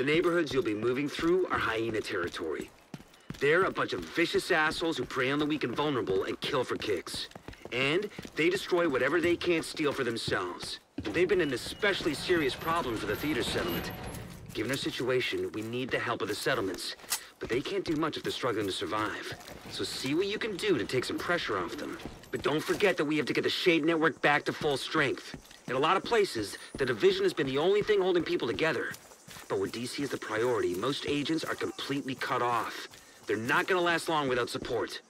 The neighborhoods you'll be moving through are hyena territory. They're a bunch of vicious assholes who prey on the weak and vulnerable and kill for kicks. And they destroy whatever they can't steal for themselves. They've been an especially serious problem for the theater settlement. Given our situation, we need the help of the settlements. But they can't do much if they're struggling to survive. So see what you can do to take some pressure off them. But don't forget that we have to get the Shade Network back to full strength. In a lot of places, the Division has been the only thing holding people together. But where DC is the priority, most agents are completely cut off. They're not gonna last long without support.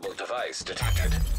Device detected.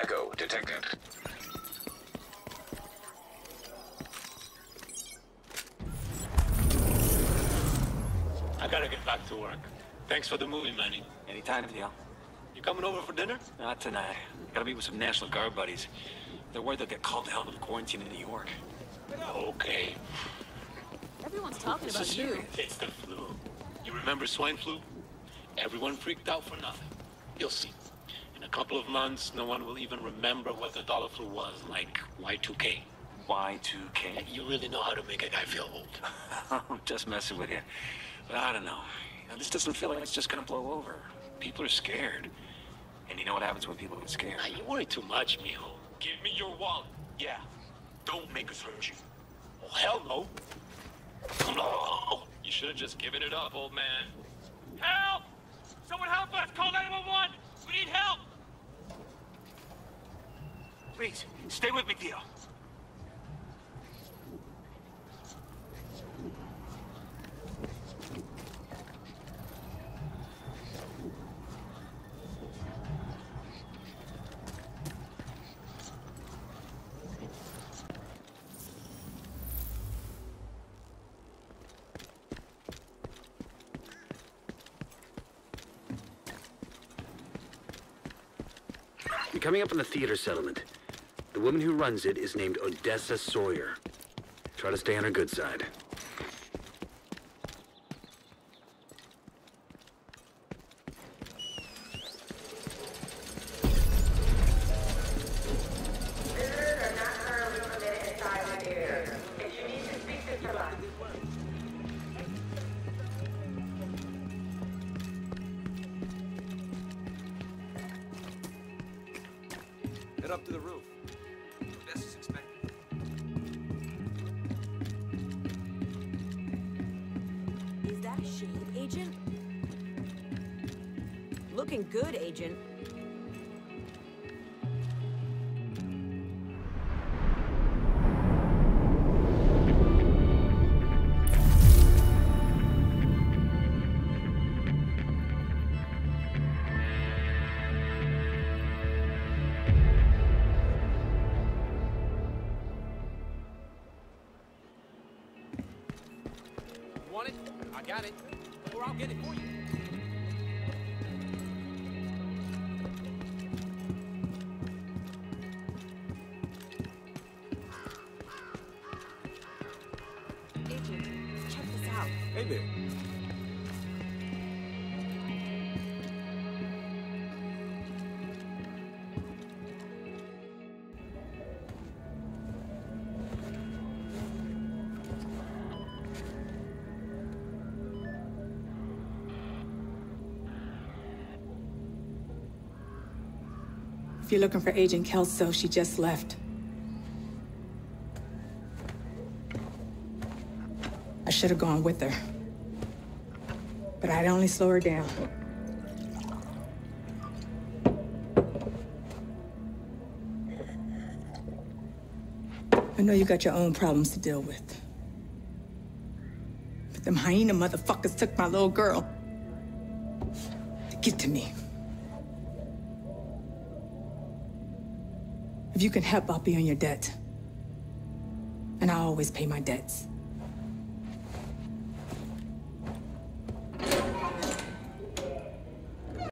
Echo detected. I gotta get back to work. Thanks for the movie, Manny. Anytime, Theo. You coming over for dinner? Not tonight. Gotta meet with some National Guard buddies. They're worried they'll get called down to quarantine in New York. Okay. Everyone's talking about you. It's the flu. You remember swine flu? Everyone freaked out for nothing. You'll see. In a couple of months, no one will even remember what the dollar flu was, like Y2K. Y2K. You really know how to make a guy feel old. I'm just messing with you. But I don't know. You know, This doesn't feel like it's just gonna blow over. People are scared. And you know what happens when people get scared? Now, you worry too much, mijo. Give me your wallet. Yeah. Don't make us hurt you. Oh, hell no. No. You should have just given it up, old man. Help! Someone help us! Call 911! We need help! Please, stay with me, Theo. You're coming up on the theater settlement. The woman who runs it is named Odessa Sawyer. Try to stay on her good side. Head up to the roof. Shade, Agent? Looking good, Agent. You want it? I got it. Or I'll get it for you. Agent, check this out. Hey there. You're looking for Agent Kelso, she just left. I should have gone with her. But I'd only slow her down. I know you got your own problems to deal with. But them hyena motherfuckers took my little girl. To get to me. If you can help, I'll be on your debt. And I always pay my debts.